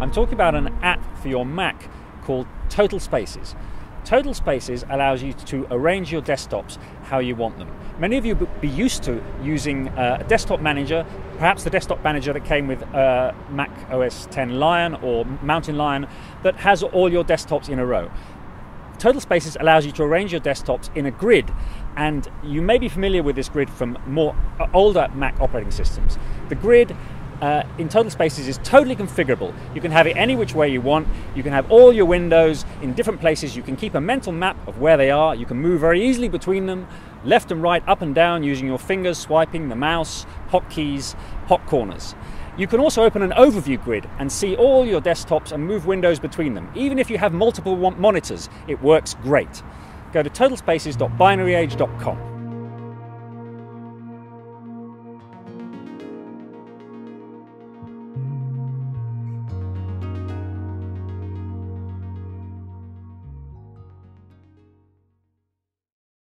I'm talking about an app for your Mac called Total Spaces. Total Spaces allows you to arrange your desktops how you want them. Many of you would be used to using uh, a desktop manager, perhaps the desktop manager that came with uh, Mac OS 10 Lion or Mountain Lion, that has all your desktops in a row. Total Spaces allows you to arrange your desktops in a grid, and you may be familiar with this grid from more uh, older Mac operating systems. The grid uh, in Total Spaces is totally configurable. You can have it any which way you want. You can have all your windows in different places. You can keep a mental map of where they are. You can move very easily between them, left and right, up and down, using your fingers, swiping the mouse, hotkeys, hot corners. You can also open an overview grid and see all your desktops and move windows between them. Even if you have multiple monitors, it works great. Go to totalspaces.binaryage.com.